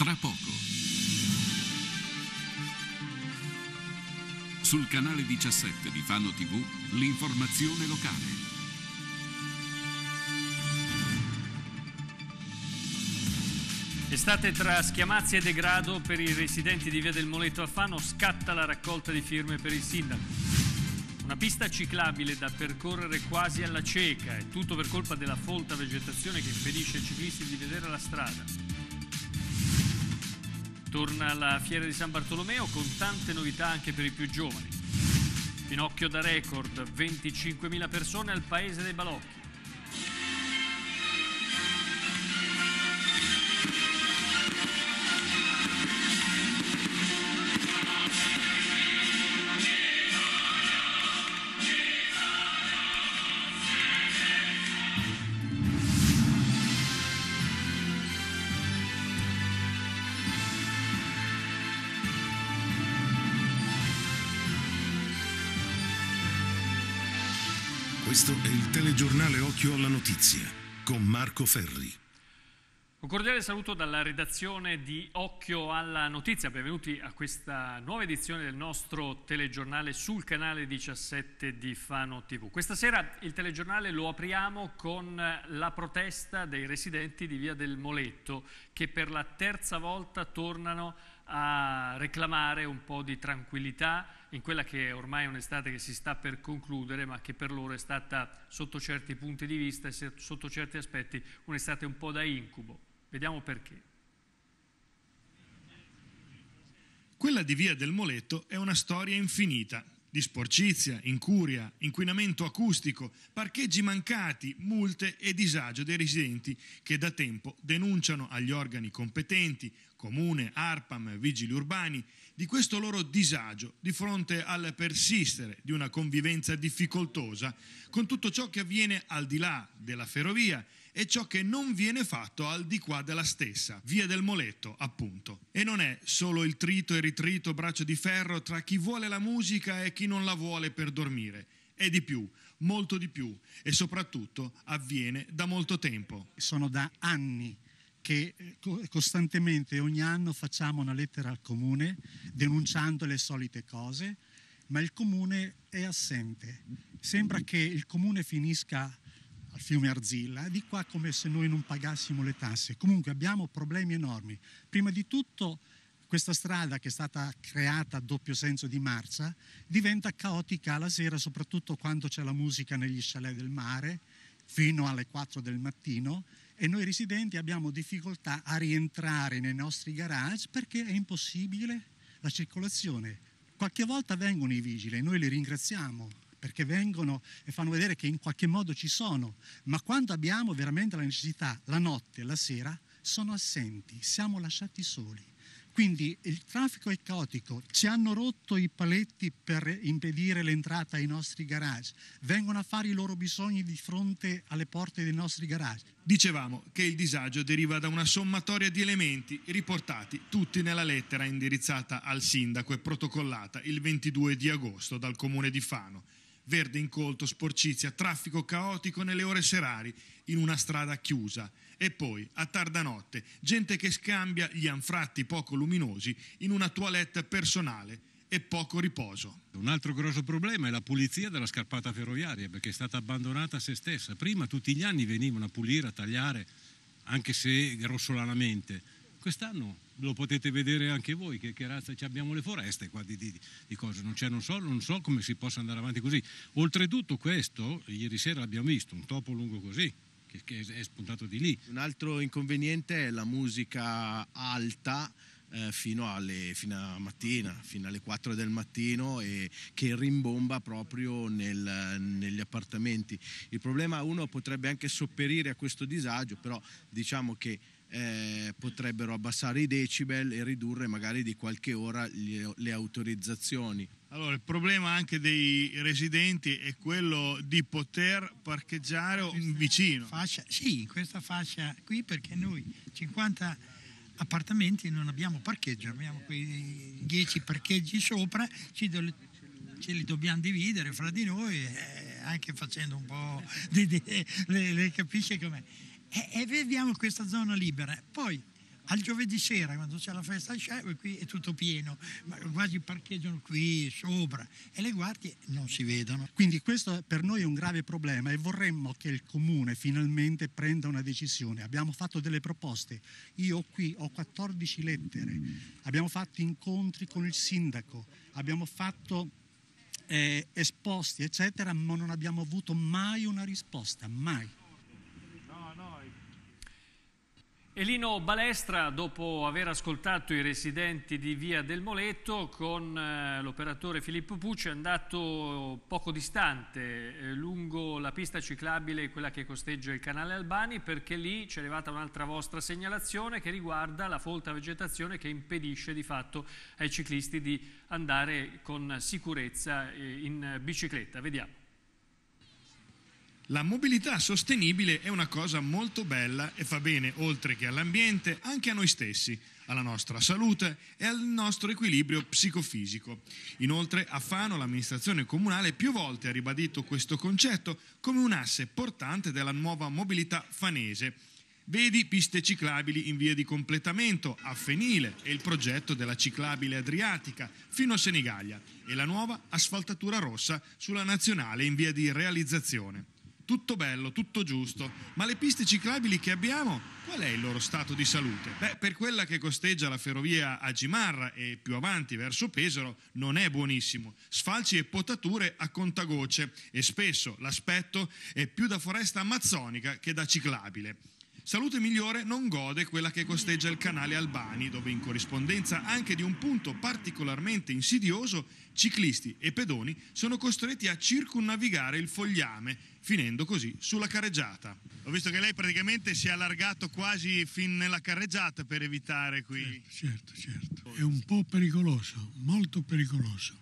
Tra poco. Sul canale 17 di Fano TV, l'informazione locale. Estate tra schiamazzi e degrado per i residenti di Via del Moleto a Fano scatta la raccolta di firme per il sindaco. Una pista ciclabile da percorrere quasi alla cieca, è tutto per colpa della folta vegetazione che impedisce ai ciclisti di vedere la strada. Torna la fiera di San Bartolomeo con tante novità anche per i più giovani. Pinocchio da record, 25.000 persone al paese dei balocchi. Questo è il telegiornale Occhio alla Notizia con Marco Ferri. Un cordiale saluto dalla redazione di Occhio alla Notizia, benvenuti a questa nuova edizione del nostro telegiornale sul canale 17 di Fano TV. Questa sera il telegiornale lo apriamo con la protesta dei residenti di Via del Moletto che per la terza volta tornano a reclamare un po' di tranquillità in quella che ormai è un'estate che si sta per concludere, ma che per loro è stata, sotto certi punti di vista e sotto certi aspetti, un'estate un po' da incubo. Vediamo perché. Quella di Via del Moletto è una storia infinita di sporcizia, incuria, inquinamento acustico, parcheggi mancati, multe e disagio dei residenti che da tempo denunciano agli organi competenti, comune, ARPAM, vigili urbani, di questo loro disagio di fronte al persistere di una convivenza difficoltosa con tutto ciò che avviene al di là della ferrovia e ciò che non viene fatto al di qua della stessa, via del Moletto, appunto. E non è solo il trito e ritrito braccio di ferro tra chi vuole la musica e chi non la vuole per dormire. È di più, molto di più, e soprattutto avviene da molto tempo. Sono da anni che eh, costantemente ogni anno facciamo una lettera al comune denunciando le solite cose, ma il comune è assente. Sembra che il comune finisca al fiume Arzilla, di qua come se noi non pagassimo le tasse. Comunque abbiamo problemi enormi. Prima di tutto questa strada che è stata creata a doppio senso di marcia diventa caotica la sera, soprattutto quando c'è la musica negli chalet del mare, fino alle 4 del mattino e noi residenti abbiamo difficoltà a rientrare nei nostri garage perché è impossibile la circolazione. Qualche volta vengono i vigili e noi li ringraziamo perché vengono e fanno vedere che in qualche modo ci sono, ma quando abbiamo veramente la necessità, la notte, la sera, sono assenti, siamo lasciati soli. Quindi il traffico è caotico, ci hanno rotto i paletti per impedire l'entrata ai nostri garage, vengono a fare i loro bisogni di fronte alle porte dei nostri garage. Dicevamo che il disagio deriva da una sommatoria di elementi riportati tutti nella lettera indirizzata al sindaco e protocollata il 22 di agosto dal comune di Fano. Verde incolto, sporcizia, traffico caotico nelle ore serali in una strada chiusa e poi, a tarda notte, gente che scambia gli anfratti poco luminosi in una toilette personale e poco riposo. Un altro grosso problema è la pulizia della scarpata ferroviaria perché è stata abbandonata a se stessa. Prima tutti gli anni venivano a pulire, a tagliare, anche se grossolanamente. Quest'anno lo potete vedere anche voi che, che razza abbiamo le foreste qua di, di, di cose, non, non, so, non so come si possa andare avanti così. Oltretutto questo, ieri sera l'abbiamo visto, un topo lungo così, che è spuntato di lì. Un altro inconveniente è la musica alta eh, fino, alle, fino a mattina, fino alle 4 del mattino e che rimbomba proprio nel, negli appartamenti. Il problema uno potrebbe anche sopperire a questo disagio, però diciamo che eh, potrebbero abbassare i decibel e ridurre magari di qualche ora le, le autorizzazioni. Allora, il problema anche dei residenti è quello di poter parcheggiare vicino. Fascia, sì, questa fascia qui perché noi 50 appartamenti non abbiamo parcheggio, abbiamo quei 10 parcheggi sopra, ci do, ce li dobbiamo dividere fra di noi, eh, anche facendo un po' di... di le, le capisce com'è e, e vediamo questa zona libera. Poi al giovedì sera quando c'è la festa al chef qui è tutto pieno, quasi parcheggiano qui sopra e le guardie non si vedono. Quindi questo per noi è un grave problema e vorremmo che il comune finalmente prenda una decisione. Abbiamo fatto delle proposte, io qui ho 14 lettere, abbiamo fatto incontri con il sindaco, abbiamo fatto eh, esposti eccetera, ma non abbiamo avuto mai una risposta, mai. Elino Balestra, dopo aver ascoltato i residenti di Via del Moletto, con eh, l'operatore Filippo Pucci è andato poco distante, eh, lungo la pista ciclabile, quella che costeggia il canale Albani, perché lì c'è arrivata un'altra vostra segnalazione che riguarda la folta vegetazione che impedisce di fatto ai ciclisti di andare con sicurezza eh, in bicicletta. Vediamo. La mobilità sostenibile è una cosa molto bella e fa bene, oltre che all'ambiente, anche a noi stessi, alla nostra salute e al nostro equilibrio psicofisico. Inoltre a Fano l'amministrazione comunale più volte ha ribadito questo concetto come un asse portante della nuova mobilità fanese. Vedi piste ciclabili in via di completamento a Fenile e il progetto della ciclabile adriatica fino a Senigallia e la nuova asfaltatura rossa sulla nazionale in via di realizzazione tutto bello, tutto giusto, ma le piste ciclabili che abbiamo, qual è il loro stato di salute? Beh, per quella che costeggia la ferrovia a Gimarra e più avanti verso Pesaro non è buonissimo. Sfalci e potature a contagocce e spesso l'aspetto è più da foresta amazzonica che da ciclabile. Salute migliore non gode quella che costeggia il canale Albani, dove in corrispondenza anche di un punto particolarmente insidioso, ciclisti e pedoni sono costretti a circunnavigare il fogliame, finendo così sulla carreggiata. Ho visto che lei praticamente si è allargato quasi fin nella carreggiata per evitare qui. Certo, certo, certo. È un po' pericoloso, molto pericoloso.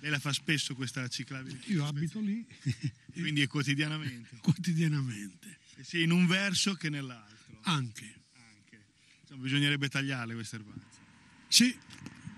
Lei la fa spesso questa ciclabile? Io abito lì. Quindi è quotidianamente? Quotidianamente. Sia in un verso che nell'altro? Anche. Anche. Insomma, bisognerebbe tagliarle queste erbazze. Sì.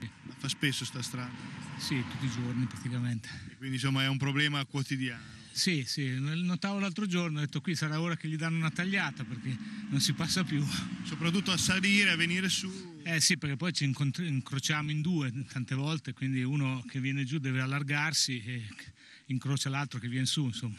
La fa spesso sta strada? Sì, tutti i giorni praticamente. E quindi insomma è un problema quotidiano? Sì, sì, notavo l'altro giorno, ho detto qui sarà ora che gli danno una tagliata perché non si passa più. Soprattutto a salire, a venire su. Eh sì, perché poi ci incrociamo in due tante volte, quindi uno che viene giù deve allargarsi e incrocia l'altro che viene su. Insomma.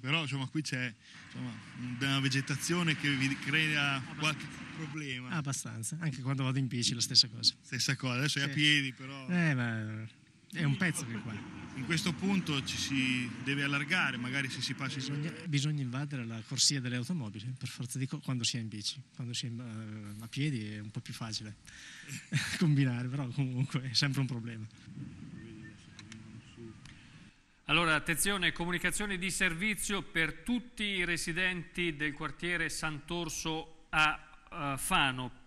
Però insomma, qui c'è insomma, una vegetazione che vi crea qualche problema. Abbastanza, anche quando vado in bici la stessa cosa. Stessa cosa, adesso sì. è a piedi però. Eh, ma è un pezzo che qua. In questo punto ci si deve allargare, magari se si passa bisogna, in... bisogna invadere la corsia delle automobili, per forza di co- quando si è in bici. Quando si è in, uh, a piedi è un po' più facile combinare, però comunque è sempre un problema. Allora, attenzione, comunicazioni di servizio per tutti i residenti del quartiere Sant'Orso a uh, Fano.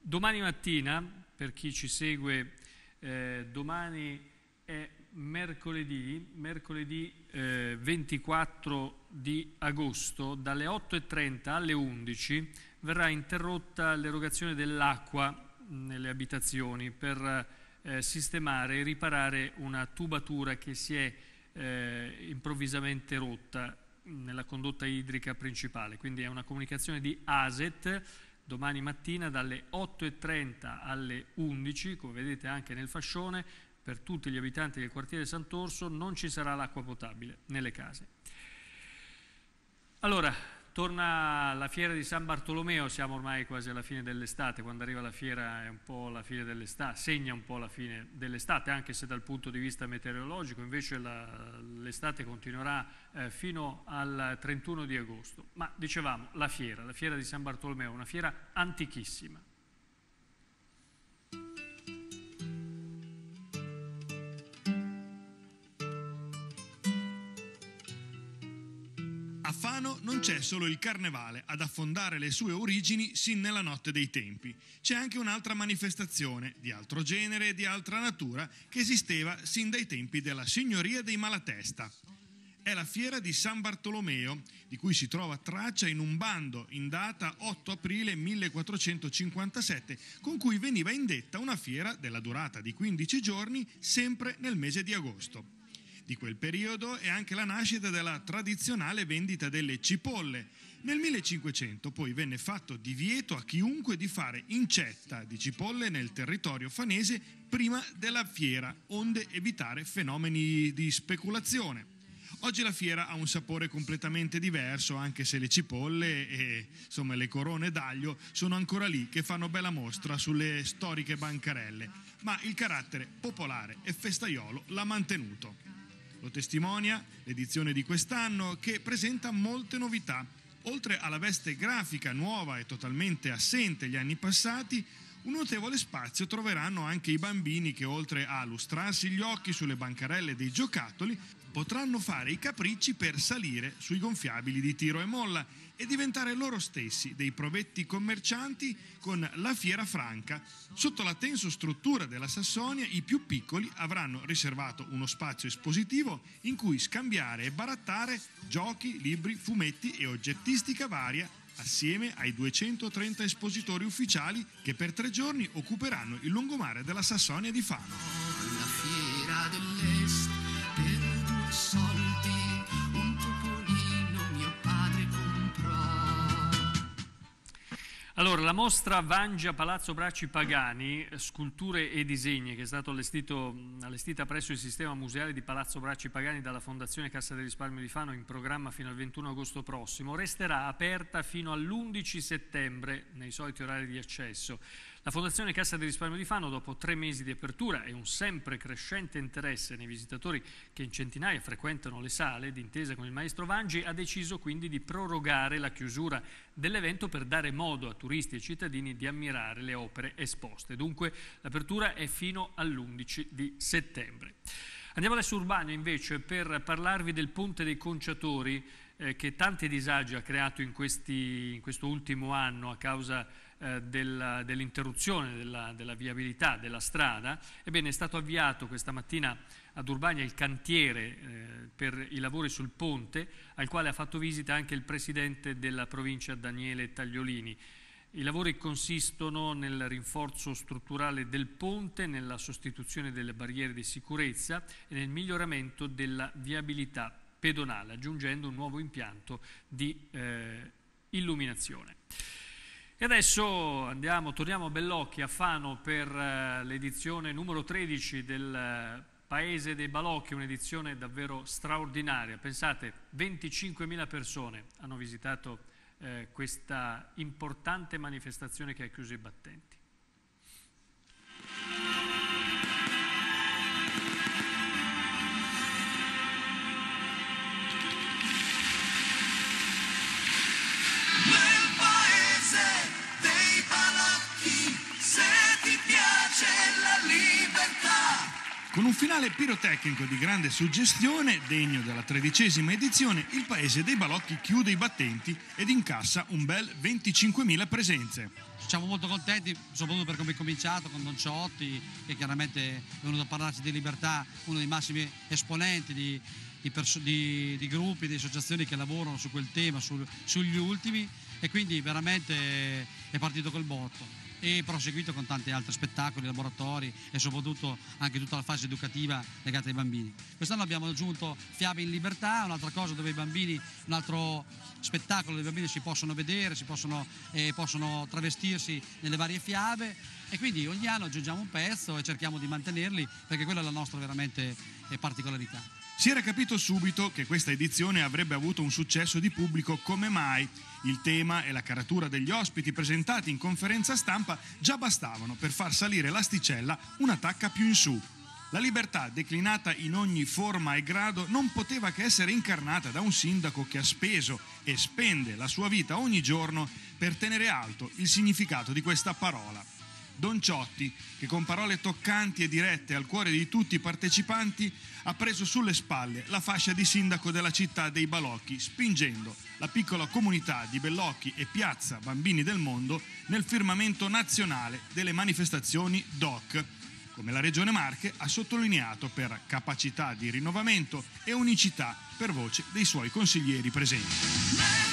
Domani mattina, per chi ci segue, eh, domani è mercoledì, mercoledì eh, 24 di agosto, dalle 8.30 alle 11 verrà interrotta l'erogazione dell'acqua nelle abitazioni per eh, sistemare e riparare una tubatura che si è eh, improvvisamente rotta nella condotta idrica principale. Quindi è una comunicazione di ASET domani mattina dalle 8.30 alle 11, come vedete anche nel fascione, per tutti gli abitanti del quartiere Sant'Orso non ci sarà l'acqua potabile nelle case. Allora, Torna la fiera di San Bartolomeo, siamo ormai quasi alla fine dell'estate, quando arriva la fiera è un po' la fine dell'estate, segna un po' la fine dell'estate, anche se dal punto di vista meteorologico invece l'estate continuerà eh, fino al 31 di agosto. Ma dicevamo, la fiera, la fiera di San Bartolomeo, una fiera antichissima, Fano non c'è solo il carnevale ad affondare le sue origini sin nella notte dei tempi, c'è anche un'altra manifestazione di altro genere e di altra natura che esisteva sin dai tempi della signoria dei Malatesta. È la fiera di San Bartolomeo, di cui si trova traccia in un bando in data 8 aprile 1457, con cui veniva indetta una fiera della durata di 15 giorni sempre nel mese di agosto. Di quel periodo è anche la nascita della tradizionale vendita delle cipolle. Nel 1500 poi venne fatto divieto a chiunque di fare incetta di cipolle nel territorio fanese prima della fiera, onde evitare fenomeni di speculazione. Oggi la fiera ha un sapore completamente diverso, anche se le cipolle e insomma, le corone d'aglio sono ancora lì che fanno bella mostra sulle storiche bancarelle, ma il carattere popolare e festaiolo l'ha mantenuto. Lo testimonia l'edizione di quest'anno che presenta molte novità. Oltre alla veste grafica nuova e totalmente assente gli anni passati, un notevole spazio troveranno anche i bambini che oltre a lustrarsi gli occhi sulle bancarelle dei giocattoli potranno fare i capricci per salire sui gonfiabili di tiro e molla e diventare loro stessi dei provetti commercianti con la fiera franca. Sotto la tenso struttura della Sassonia i più piccoli avranno riservato uno spazio espositivo in cui scambiare e barattare giochi, libri, fumetti e oggettistica varia assieme ai 230 espositori ufficiali che per tre giorni occuperanno il lungomare della Sassonia di Fano. La fiera dell'Est Allora, la mostra Vangia Palazzo Bracci Pagani, sculture e disegni, che è stata allestita presso il sistema museale di Palazzo Bracci Pagani dalla Fondazione Cassa del Risparmio di Fano in programma fino al 21 agosto prossimo, resterà aperta fino all'11 settembre nei soliti orari di accesso. La Fondazione Cassa di Risparmio di Fano, dopo tre mesi di apertura e un sempre crescente interesse nei visitatori che in centinaia frequentano le sale, d'intesa con il maestro Vangi, ha deciso quindi di prorogare la chiusura dell'evento per dare modo a turisti e cittadini di ammirare le opere esposte. Dunque l'apertura è fino all'11 di settembre. Andiamo adesso Urbano invece per parlarvi del Ponte dei Conciatori eh, che tanti disagi ha creato in, questi, in questo ultimo anno a causa eh, dell'interruzione della, della, viabilità della strada, ebbene è stato avviato questa mattina ad Urbania il cantiere eh, per i lavori sul ponte, al quale ha fatto visita anche il presidente della provincia Daniele Tagliolini. I lavori consistono nel rinforzo strutturale del ponte, nella sostituzione delle barriere di sicurezza e nel miglioramento della viabilità pedonale, aggiungendo un nuovo impianto di eh, illuminazione. E adesso andiamo, torniamo a Bellocchi, a Fano, per eh, l'edizione numero 13 del eh, Paese dei Balocchi, un'edizione davvero straordinaria. Pensate, 25.000 persone hanno visitato eh, questa importante manifestazione che ha chiuso i battenti. Con un finale pirotecnico di grande suggestione, degno della tredicesima edizione, il paese dei balocchi chiude i battenti ed incassa un bel 25.000 presenze. Siamo molto contenti, soprattutto per come è cominciato con Don Ciotti, che chiaramente è venuto a parlarci di libertà, uno dei massimi esponenti di, di, di- di gruppi, di associazioni che lavorano su quel tema, sul- sugli ultimi, e quindi veramente è partito col botto e proseguito con tanti altri spettacoli, laboratori e soprattutto anche tutta la fase educativa legata ai bambini. Quest'anno abbiamo aggiunto Fiabe in libertà, un'altra cosa dove i bambini, un altro spettacolo dove i bambini si possono vedere, si possono, eh, possono travestirsi nelle varie fiabe e quindi ogni anno aggiungiamo un pezzo e cerchiamo di mantenerli perché quella è la nostra veramente eh, particolarità. Si era capito subito che questa edizione avrebbe avuto un successo di pubblico come mai. Il tema e la caratura degli ospiti presentati in conferenza stampa già bastavano per far salire l'asticella una tacca più in su. La libertà, declinata in ogni forma e grado, non poteva che essere incarnata da un sindaco che ha speso e spende la sua vita ogni giorno per tenere alto il significato di questa parola. Don Ciotti, che con parole toccanti e dirette al cuore di tutti i partecipanti ha preso sulle spalle la fascia di sindaco della città dei Balocchi, spingendo la piccola comunità di Bellocchi e Piazza Bambini del Mondo nel firmamento nazionale delle manifestazioni DOC, come la Regione Marche ha sottolineato per capacità di rinnovamento e unicità per voce dei suoi consiglieri presenti.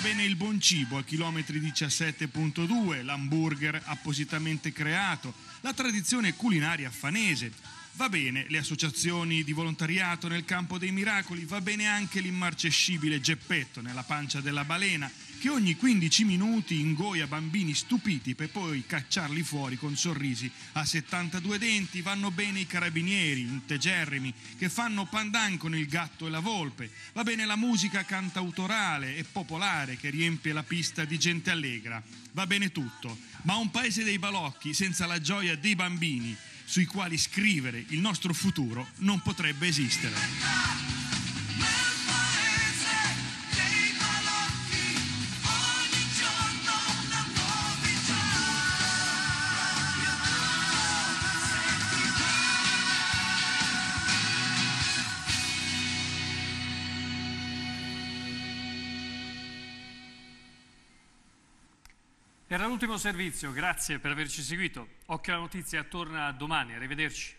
Va bene il buon cibo a chilometri 17.2, l'hamburger appositamente creato, la tradizione culinaria fanese. Va bene le associazioni di volontariato nel campo dei miracoli, va bene anche l'immarcescibile Geppetto nella pancia della balena, che ogni 15 minuti ingoia bambini stupiti per poi cacciarli fuori con sorrisi a 72 denti. Vanno bene i carabinieri integerrimi che fanno pandan con il gatto e la volpe. Va bene la musica cantautorale e popolare che riempie la pista di gente allegra. Va bene tutto, ma un paese dei balocchi senza la gioia dei bambini sui quali scrivere il nostro futuro non potrebbe esistere. Era l'ultimo servizio, grazie per averci seguito. Occhio alla notizia torna domani, arrivederci.